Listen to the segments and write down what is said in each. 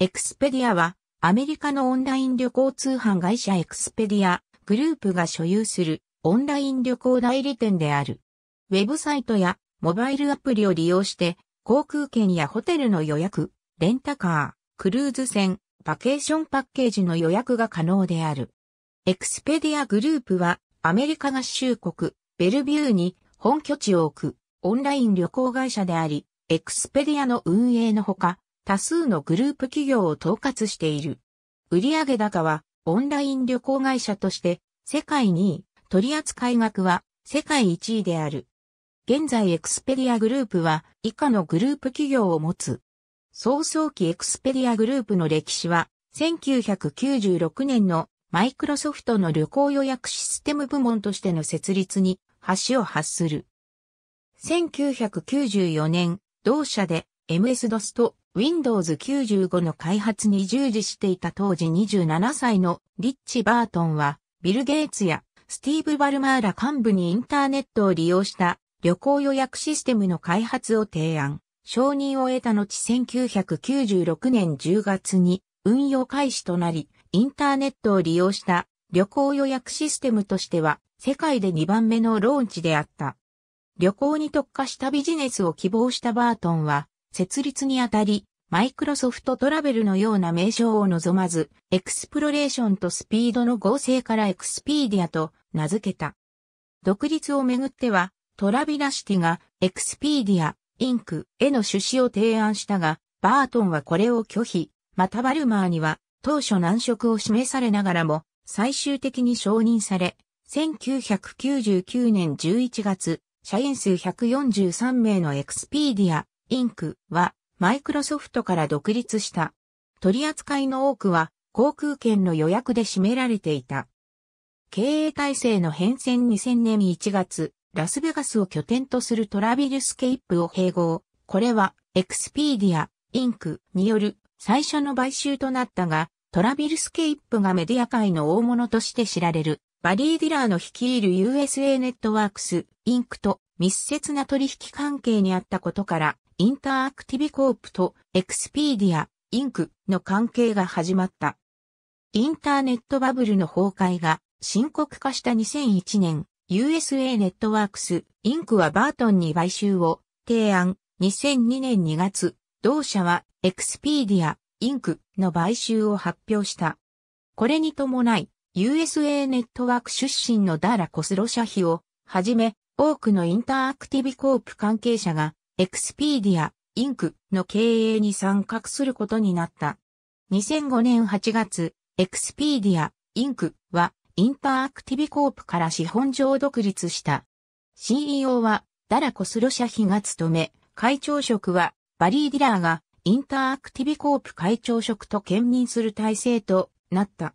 エクスペディアはアメリカのオンライン旅行通販会社エクスペディアグループが所有するオンライン旅行代理店である。ウェブサイトやモバイルアプリを利用して航空券やホテルの予約、レンタカー、クルーズ船、バケーションパッケージの予約が可能である。エクスペディアグループはアメリカ合衆国ベルビューに本拠地を置くオンライン旅行会社であり、エクスペディアの運営のほか、多数のグループ企業を統括している。売上高はオンライン旅行会社として世界2位、取扱額は世界1位である。現在エクスペディアグループは以下のグループ企業を持つ。草創期エクスペディアグループの歴史は1996年のマイクロソフトの旅行予約システム部門としての設立に端を発する。1994年、同社で MS-DOS と Windows 95の開発に従事していた当時27歳のリッチ・バートンは、ビル・ゲイツやスティーブ・バルマーラ幹部にインターネットを利用した旅行予約システムの開発を提案。承認を得た後1996年10月に運用開始となり、インターネットを利用した旅行予約システムとしては世界で2番目のローンチであった。旅行に特化したビジネスを希望したバートンは、設立にあたり、マイクロソフトトラベルのような名称を望まず、エクスプロレーションとスピードの合成からエクスピーディアと名付けた。独立をめぐっては、トラビラシティがエクスピーディア、インクへの出資を提案したが、バートンはこれを拒否、またバルマーには当初難色を示されながらも、最終的に承認され、1999年11月、社員数143名のエクスピーディア、インクはマイクロソフトから独立した。取り扱いの多くは航空券の予約で占められていた。経営体制の変遷2000年1月、ラスベガスを拠点とするトラベルスケープを併合。これはエクスピーディア、インクによる最初の買収となったが、トラベルスケープがメディア界の大物として知られるバリー・ディラーの率いる USA ネットワークス、インクと密接な取引関係にあったことから、インターアクティビコープとエクスピーディア、インクの関係が始まった。インターネットバブルの崩壊が深刻化した2001年、USA ネットワークス、インクはバートンに買収を提案。2002年2月、同社はエクスピーディア、インクの買収を発表した。これに伴い、USA ネットワーク出身のダーラ・コスロシャヒをはじめ、多くのインターアクティビコープ関係者が、エクスピーディア、インクの経営に参画することになった。2005年8月、エクスピーディア、インクは、インターアクティビコープから資本上独立した。CEO は、ダラコスロシャヒが務め、会長職は、バリー・ディラーが、インターアクティビコープ会長職と兼任する体制となった。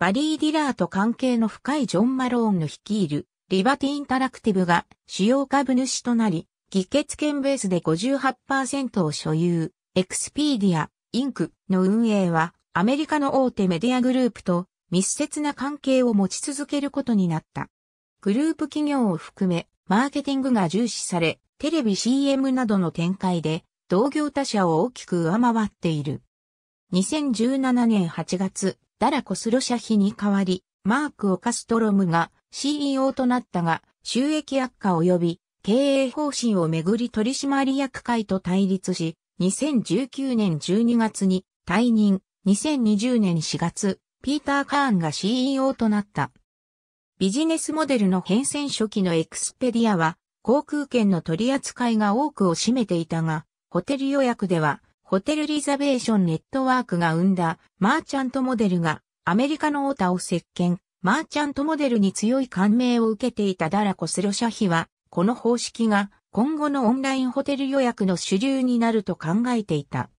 バリー・ディラーと関係の深いジョン・マローンの率いるリバティ・インタラクティブが主要株主となり、議決権ベースで58%を所有、エクスピーディア、インクの運営はアメリカの大手メディアグループと密接な関係を持ち続けることになった。グループ企業を含め、マーケティングが重視され、テレビ CM などの展開で同業他社を大きく上回っている。2017年8月、ダラコスロ社費に代わり、マーク・オカストロムが CEO となったが、収益悪化及び経営方針をめぐり取締役会と対立し、2019年12月に退任、2020年4月、ピーター・カーンが CEO となった。ビジネスモデルの変遷初期のエクスペディアは、航空券の取り扱いが多くを占めていたが、ホテル予約ではホテルリザベーションネットワークが生んだマーチャントモデルがアメリカの OTA を席巻、マーチャントモデルに強い感銘を受けていたダラコスロシャヒは、この方式が今後のオンラインホテル予約の主流になると考えていた。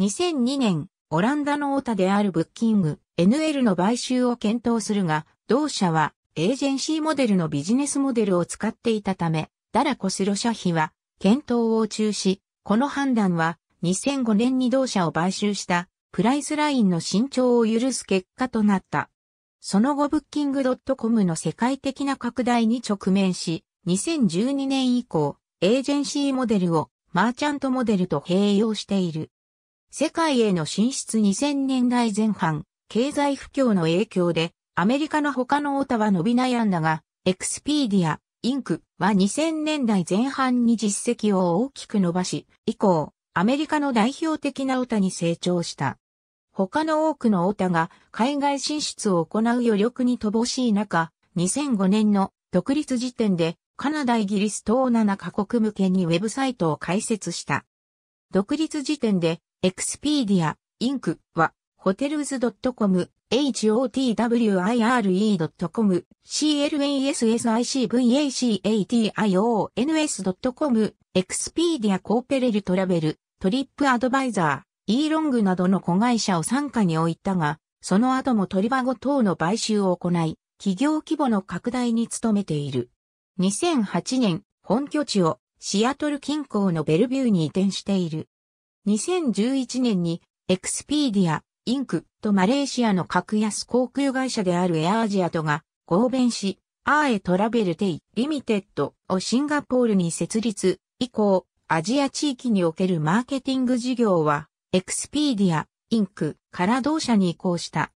2002年、オランダの OTA であるブッキング、NL の買収を検討するが、同社はエージェンシーモデルのビジネスモデルを使っていたため、ダラコスロシャヒは検討を中止。この判断は2005年に同社を買収したプライスラインの伸長を許す結果となった。その後ブッキングドットコムの世界的な拡大に直面し、2012年以降、エージェンシーモデルをマーチャントモデルと併用している。世界への進出2000年代前半、経済不況の影響で、アメリカの他の OTA は伸び悩んだが、エクスピディア、インクは2000年代前半に実績を大きく伸ばし、以降、アメリカの代表的な OTA に成長した。他の多くの OTA が海外進出を行う余力に乏しい中、2005年の独立時点でカナダ、イギリス等7カ国向けにウェブサイトを開設した。独立時点でエクスピーディア、インクは、ホテルズ .com、hotwire.com、 classicvacations.com、エクスピーディアコーポレートトラベル、トリップアドバイザー、イーロングなどの子会社を傘下に置いたが、その後もトリバゴ等の買収を行い、企業規模の拡大に努めている。2008年、本拠地をシアトル近郊のベルビューに移転している。2011年にエクスピーディア、インクとマレーシアの格安航空会社であるエアアジアとが合弁し、 AAE トラベル Pte リミテッドをシンガポールに設立以降、アジア地域におけるマーケティング事業は、エクスピーディア、インクから同社に移行した。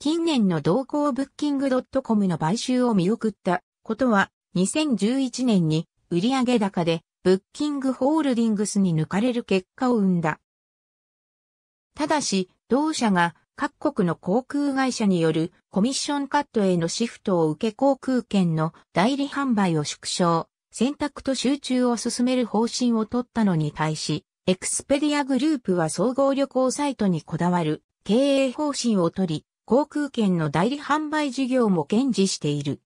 近年の動向ブッキングドットコムの買収を見送ったことは、2011年に売上高でブッキングホールディングスに抜かれる結果を生んだ。ただし、同社が各国の航空会社によるコミッションカットへのシフトを受け航空券の代理販売を縮小、選択と集中を進める方針を取ったのに対し、エクスペディアグループは総合旅行サイトにこだわる経営方針を取り、航空券の代理販売事業も堅持している。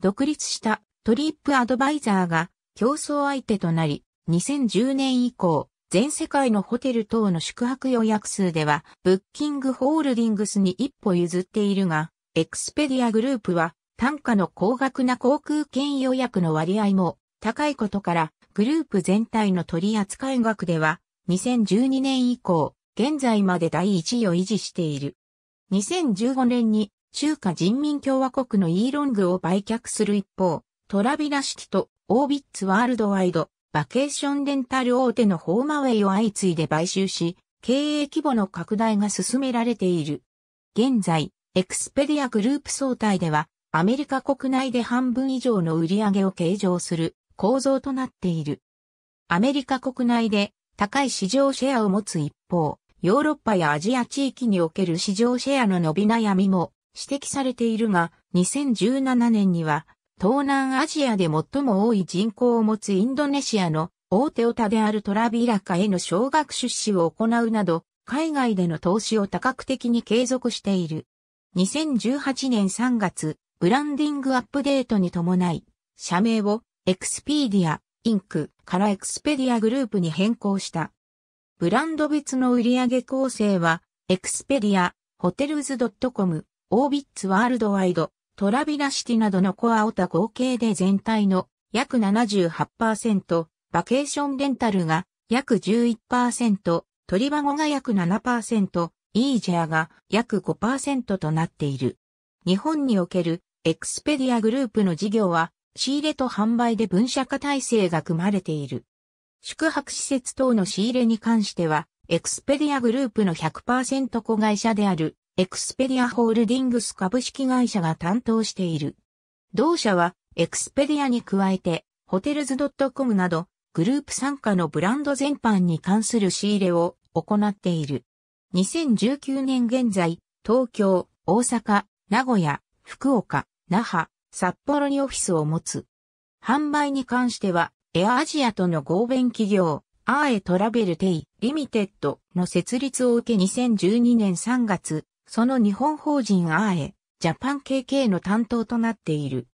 独立したトリップアドバイザーが競争相手となり、2010年以降、全世界のホテル等の宿泊予約数では、ブッキングホールディングスに一歩譲っているが、エクスペディアグループは、単価の高額な航空券予約の割合も高いことから、グループ全体の取扱額では、2012年以降、現在まで第1位を維持している。2015年に中華人民共和国の eLong を売却する一方、 Travelocity とオービッツワールドワイド、バケーションレンタル大手の HomeAway を相次いで買収し、経営規模の拡大が進められている。現在、エクスペディアグループ総体では、アメリカ国内で半分以上の売り上げを計上する構造となっている。アメリカ国内で高い市場シェアを持つ一方、ヨーロッパやアジア地域における市場シェアの伸び悩みも指摘されているが、2017年には東南アジアで最も多い人口を持つインドネシアの大手 OTA である Traveloka への少額出資を行うなど、海外での投資を多角的に継続している。2018年3月、ブランディングアップデートに伴い、社名を Expedia, Inc.からエクスペディアグループに変更した。ブランド別の売上構成は、エクスペディア、ホテルズ .com、オービッツワールドワイド、 Travelocity などのコア OTA 合計で全体の約78%、バケーションレンタルが約11%、トリバゴが約7%、イージャーが約5%となっている。日本におけるエクスペディアグループの事業は仕入れと販売で分社化体制が組まれている。宿泊施設等の仕入れに関しては、エクスペディアグループの100%子会社であるエクスペディアホールディングス株式会社が担当している。同社はエクスペディアに加えてホテルズ .com などグループ傘下のブランド全般に関する仕入れを行っている。2019年現在、東京、大阪、名古屋、福岡、那覇、札幌にオフィスを持つ。販売に関しては、エアアジアとの合弁企業、 AAE Travel Pte. Ltd.の設立を受け2012年3月、その日本法人アーエ、ジャパン KK の担当となっている。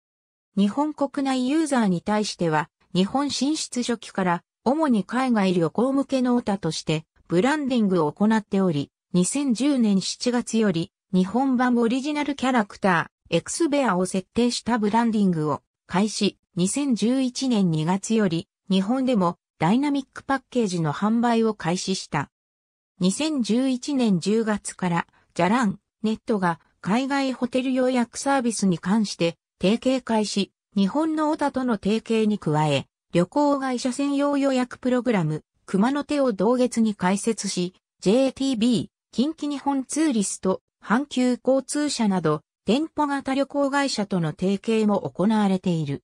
日本国内ユーザーに対しては、日本進出初期から、主に海外旅行向けのオタとして、ブランディングを行っており、2010年7月より、日本版オリジナルキャラクター、エクスベアを設定したブランディングを開始、2011年2月より、日本でもダイナミックパッケージの販売を開始した。2011年10月からじゃらん net が海外ホテル予約サービスに関して提携開始、日本の OTA との提携に加え、旅行会社専用予約プログラム、熊の手を同月に開設し、JTB、近畿日本ツーリスト、阪急交通社など、店舗型旅行会社との提携も行われている。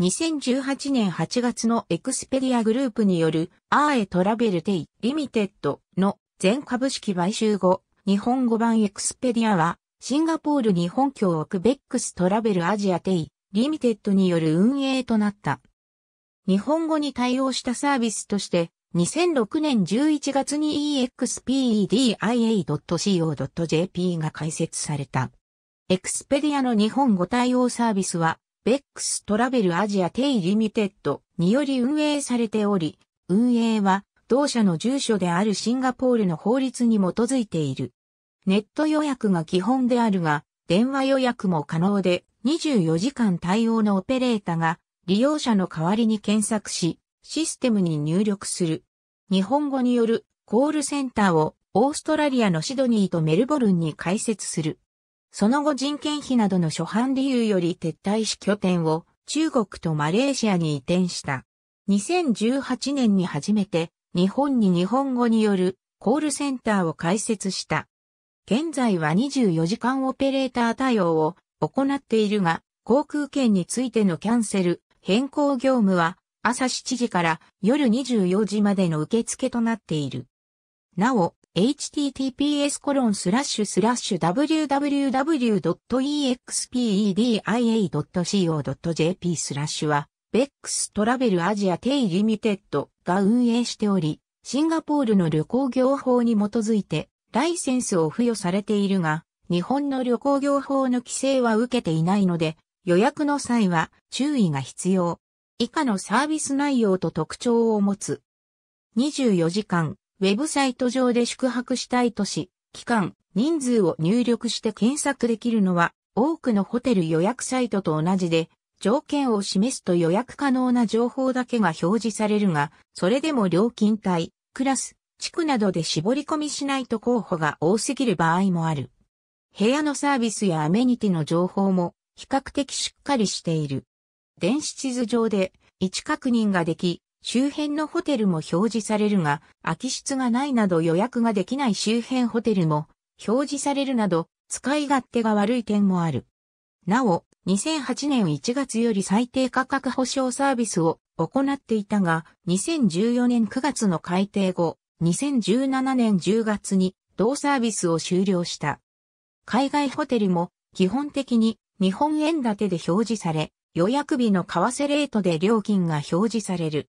2018年8月のエクスペディアグループによる AAE Travel Pte. Ltd.の全株式買収後、日本語版エクスペディアはシンガポールに本拠を置く BEX Travel Asia Pte. Ltd.による運営となった。日本語に対応したサービスとして2006年11月に expedia.co.jp が開設された。エクスペディアの日本語対応サービスは、 BEX Travel Asia Pte. Ltd.により運営されており、運営は同社の住所であるシンガポールの法律に基づいている。ネット予約が基本であるが、電話予約も可能で、24時間対応のオペレーターが利用者の代わりに検索し、システムに入力する。日本語によるコールセンターをオーストラリアのシドニーとメルボルンに開設する。その後人件費などの初版理由より撤退し拠点を中国とマレーシアに移転した。2018年に初めて日本に日本語によるコールセンターを開設した。現在は24時間オペレーター対応を行っているが、航空券についてのキャンセル、変更業務は朝7時から夜24時までの受付となっている。なお、https://www.expedia.co.jp スラッシュは、 BEX Travel Asia Pte. Ltd.が運営しており、シンガポールの旅行業法に基づいて、ライセンスを付与されているが、日本の旅行業法の規制は受けていないので、予約の際は注意が必要。以下のサービス内容と特徴を持つ。24時間、ウェブサイト上で宿泊したい都市、期間、人数を入力して検索できるのは、多くのホテル予約サイトと同じで、条件を示すと予約可能な情報だけが表示されるが、それでも料金帯、クラス、地区などで絞り込みしないと候補が多すぎる場合もある。部屋のサービスやアメニティの情報も比較的しっかりしている。電子地図上で位置確認ができ、周辺のホテルも表示されるが、空き室がないなど予約ができない周辺ホテルも表示されるなど、使い勝手が悪い点もある。なお、2008年1月より最低価格保証サービスを行っていたが、2014年9月の改定後、2017年10月に同サービスを終了した。海外ホテルも基本的に日本円建てで表示され、予約日の為替レートで料金が表示される。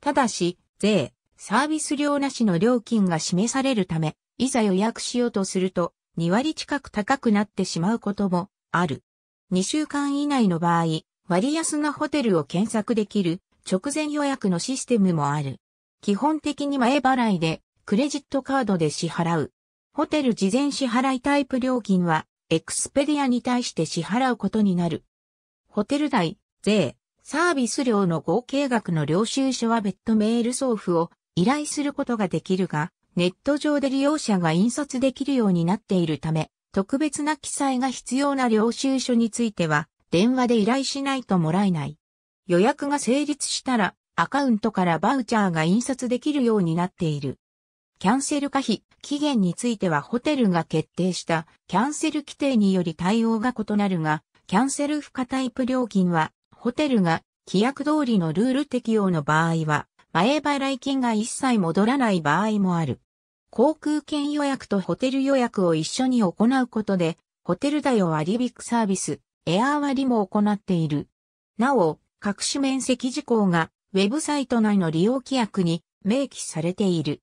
ただし、税、サービス料なしの料金が示されるため、いざ予約しようとすると、2割近く高くなってしまうこともある。2週間以内の場合、割安なホテルを検索できる直前予約のシステムもある。基本的に前払いで、クレジットカードで支払う。ホテル事前支払いタイプ料金は、エクスペディアに対して支払うことになる。ホテル代、税、サービス料の合計額の領収書は別途メール送付を依頼することができるが、ネット上で利用者が印刷できるようになっているため、特別な記載が必要な領収書については、電話で依頼しないともらえない。予約が成立したら、アカウントからバウチャーが印刷できるようになっている。キャンセル可否、期限についてはホテルが決定したキャンセル規定により対応が異なるが、キャンセル付加タイプ料金は、ホテルが規約通りのルール適用の場合は、前払い金が一切戻らない場合もある。航空券予約とホテル予約を一緒に行うことで、ホテル代を割引サービス、エアー割も行っている。なお、各種面積事項がウェブサイト内の利用規約に明記されている。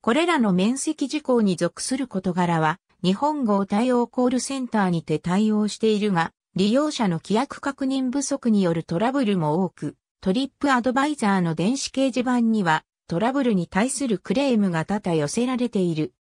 これらの面積事項に属する事柄は、日本語対応コールセンターにて対応しているが、利用者の規約確認不足によるトラブルも多く、トリップアドバイザーの電子掲示板にはトラブルに対するクレームが多々寄せられている。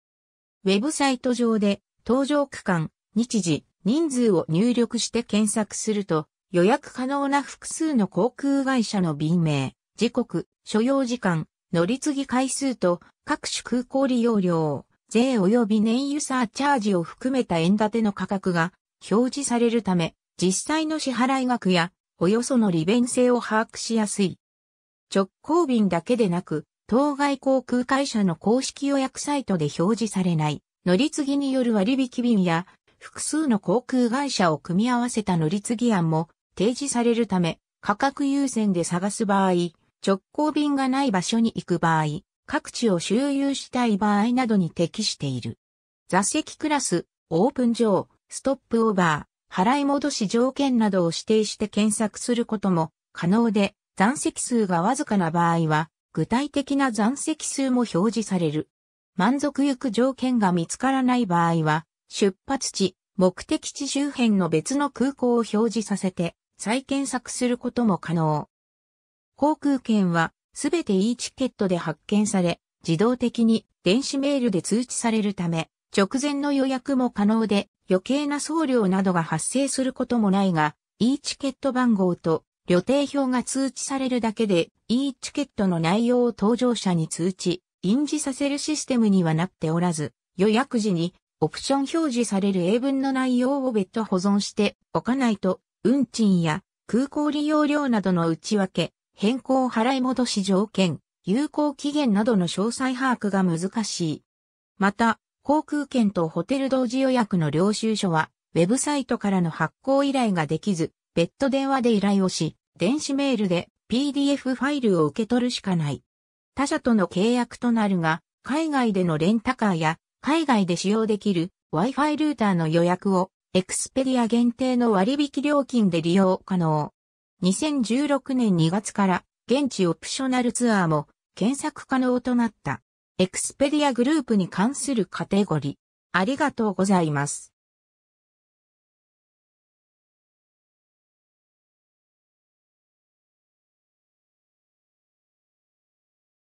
ウェブサイト上で搭乗区間、日時、人数を入力して検索すると予約可能な複数の航空会社の便名、時刻、所要時間、乗り継ぎ回数と各種空港利用料、税及び燃油サーチャージを含めた円建ての価格が表示されるため、実際の支払い額や、およその利便性を把握しやすい。直行便だけでなく、当該航空会社の公式予約サイトで表示されない乗り継ぎによる割引便や複数の航空会社を組み合わせた乗り継ぎ案も提示されるため価格優先で探す場合、直行便がない場所に行く場合、各地を周遊したい場合などに適している。座席クラス、オープン上、ストップオーバー、払い戻し条件などを指定して検索することも可能で、残席数がわずかな場合は、具体的な残席数も表示される。満足ゆく条件が見つからない場合は、出発地、目的地周辺の別の空港を表示させて、再検索することも可能。航空券は、すべて e チケットで発見され、自動的に電子メールで通知されるため、直前の予約も可能で、余計な送料などが発生することもないが、e チケット番号と予定表が通知されるだけで、e チケットの内容を搭乗者に通知、印字させるシステムにはなっておらず、予約時にオプション表示される英文の内容を別途保存しておかないと、運賃や空港利用料などの内訳、変更払い戻し条件、有効期限などの詳細把握が難しい。また、航空券とホテル同時予約の領収書は、ウェブサイトからの発行依頼ができず、別途電話で依頼をし、電子メールで PDF ファイルを受け取るしかない。他社との契約となるが、海外でのレンタカーや海外で使用できる Wi-Fi ルーターの予約をエクスペディア限定の割引料金で利用可能。2016年2月から現地オプショナルツアーも検索可能となった。エクスペディアグループに関するカテゴリー。ありがとうございます。